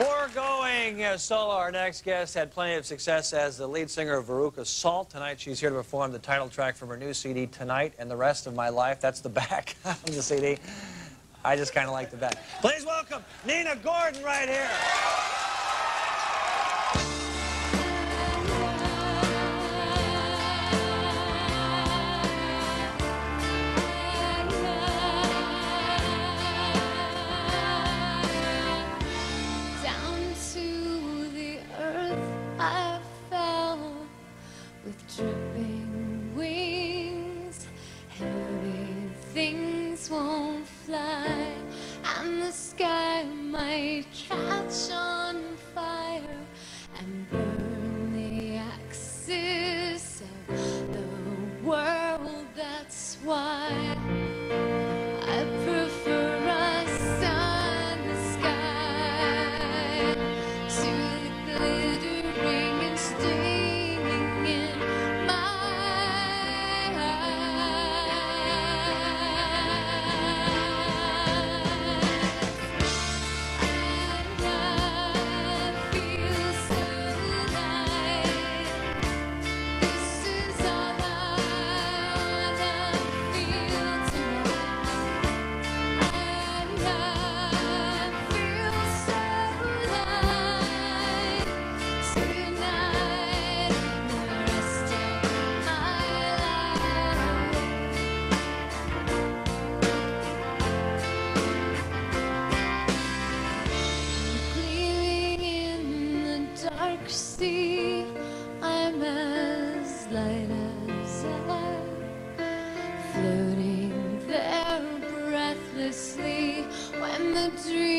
Foregoing uh, solo, our next guest had plenty of success as the lead singer of Veruca Salt. Tonight, she's here to perform the title track from her new CD, Tonight and the Rest of My Life. That's the back of the CD. I just kind of like the back. Please welcome Nina Gordon right here. Dripping wings. Heavy things won't fly, and the sky might catch on fire and dark I'm as light as air, floating there breathlessly. When the dream